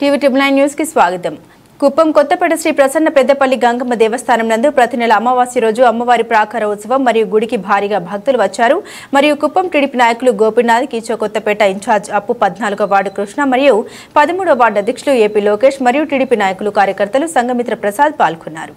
TV triple nine న్యూస్కి స్వాగతం కుప్పం కొత్తపేట శ్రీ ప్రసన్న పెద్దపల్లి గంగమ్మ దేవస్థానం నందు ప్రతి నెల అమావాస్య రోజు అమ్మవారి ప్రాకార ఉత్సవం మరియు గుడికి భారీగా భక్తులు వచ్చారు మరియు కుప్పం టీడీపీ నాయకులు గోపీనాథ్ కిచో కొత్తపేట ఇన్ఛార్జ్ అప్పు పద్నాలుగో వార్డు కృష్ణ మరియు పదమూడో వార్డు అధ్యక్షులు ఏపీ లోకేష్ మరియు టీడీపీ నాయకులు కార్యకర్తలు సంగమిత్ర ప్రసాద్ పాల్గొన్నారు